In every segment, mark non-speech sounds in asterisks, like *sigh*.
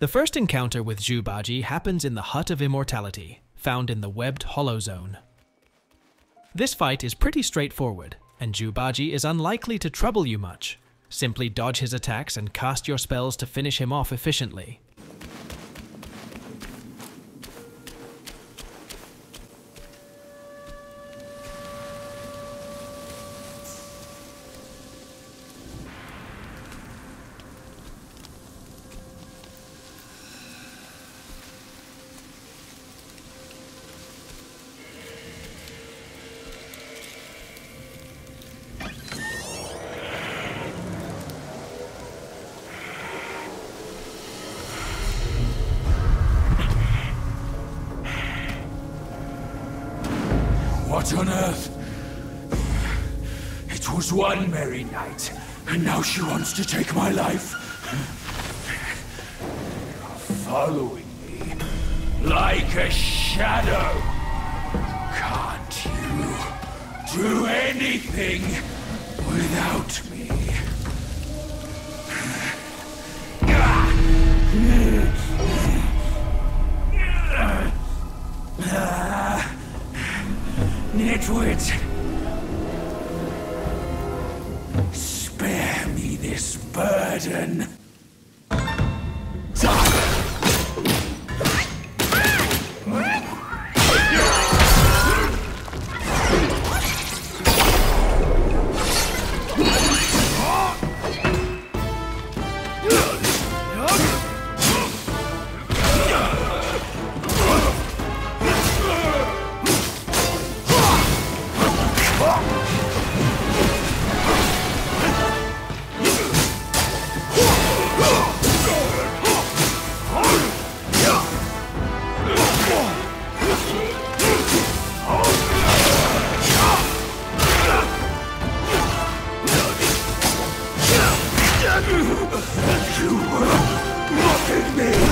The first encounter with Zhu Bajie happens in the Hut of Immortality, found in the webbed Hollow Zone. This fight is pretty straightforward, and Zhu Bajie is unlikely to trouble you much. Simply dodge his attacks and cast your spells to finish him off efficiently. What on earth? It was one merry night, and now she wants to take my life. You're Following me like a shadow. Can't you do anything without me? *laughs* Nitwit! Spare me this burden! You will look at me!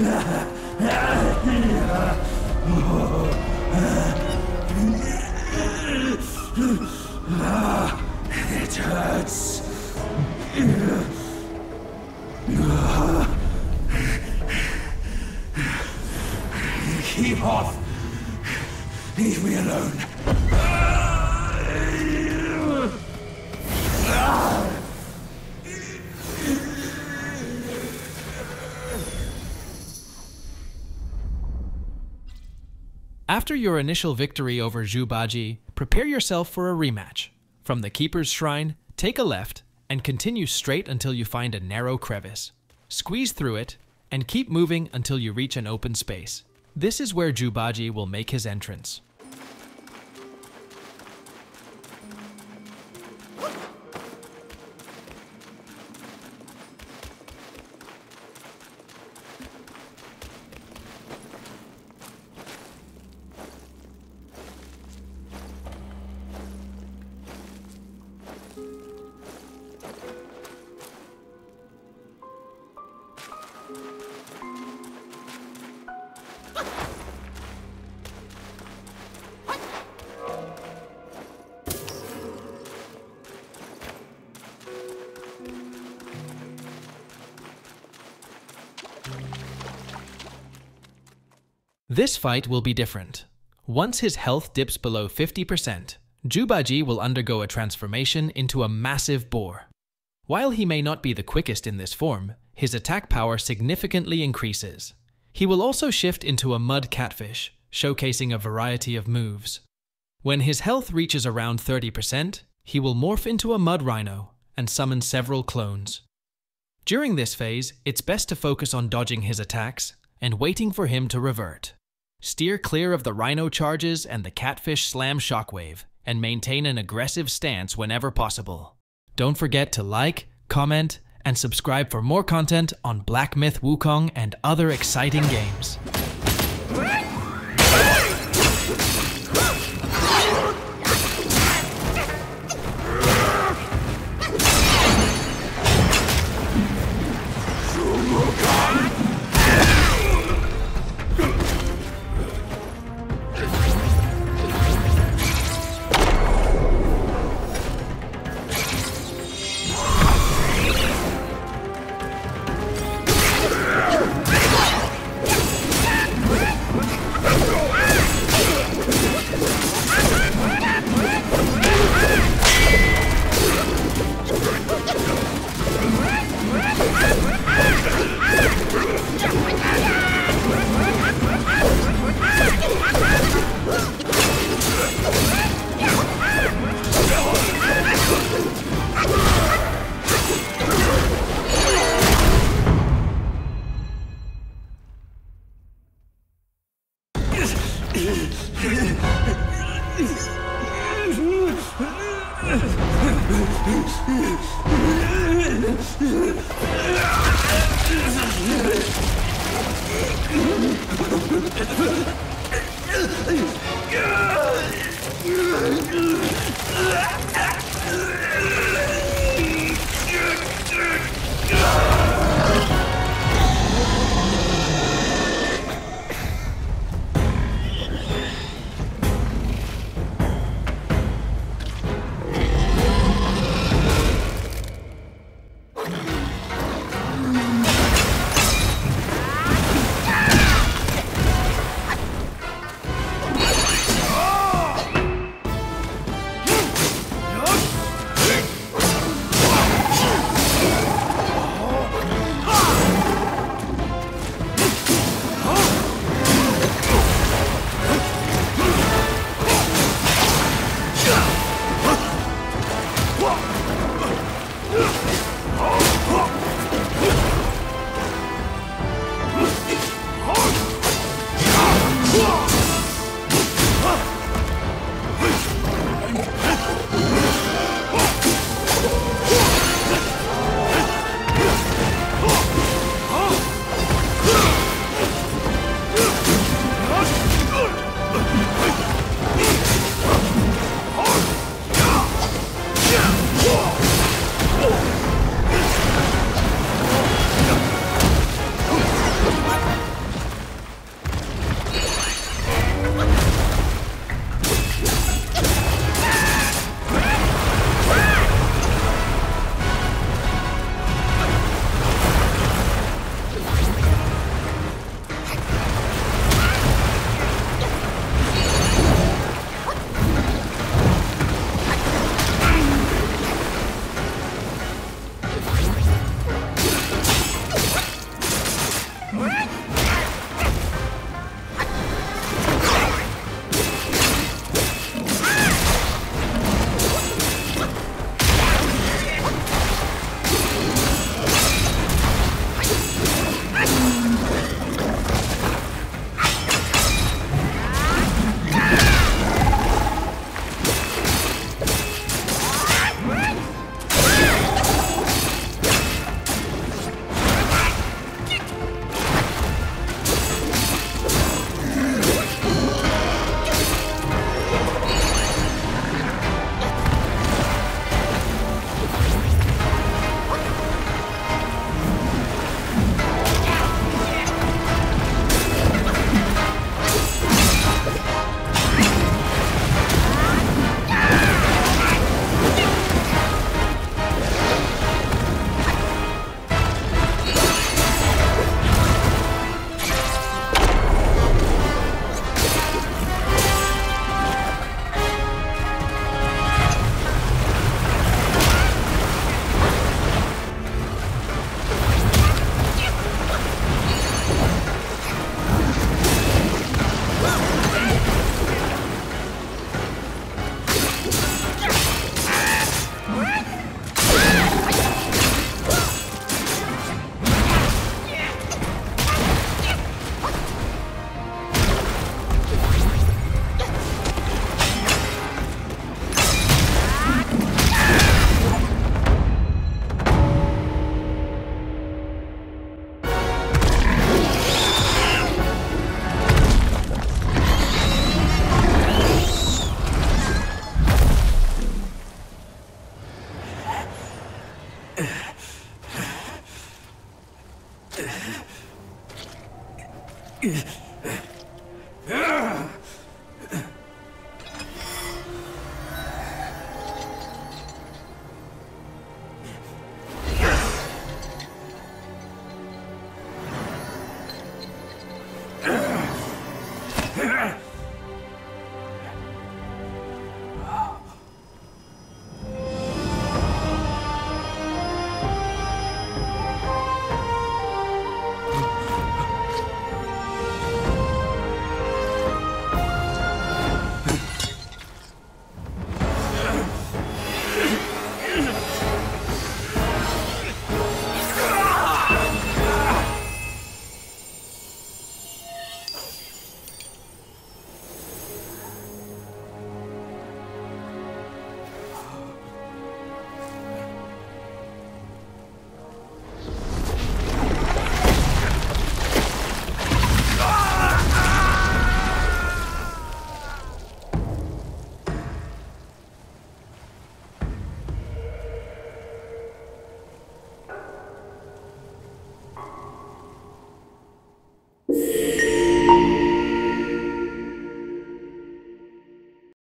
It hurts. Keep off. Leave me alone. After your initial victory over Zhu Bajie, prepare yourself for a rematch. From the Keeper's Shrine, take a left and continue straight until you find a narrow crevice. Squeeze through it and keep moving until you reach an open space. This is where Zhu Bajie will make his entrance. This fight will be different. Once his health dips below 50%, Zhu Bajie will undergo a transformation into a massive boar. While he may not be the quickest in this form, his attack power significantly increases. He will also shift into a mud catfish, showcasing a variety of moves. When his health reaches around 30%, he will morph into a mud rhino and summon several clones. During this phase, it's best to focus on dodging his attacks and waiting for him to revert. Steer clear of the rhino charges and the catfish slam shockwave, and maintain an aggressive stance whenever possible. Don't forget to like, comment, and subscribe for more content on Black Myth Wukong and other exciting games. Ha ha ha!